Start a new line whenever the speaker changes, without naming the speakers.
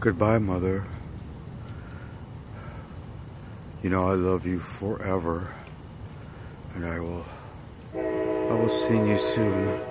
Goodbye, Mother. You know I love you forever, and I will, I will see you soon.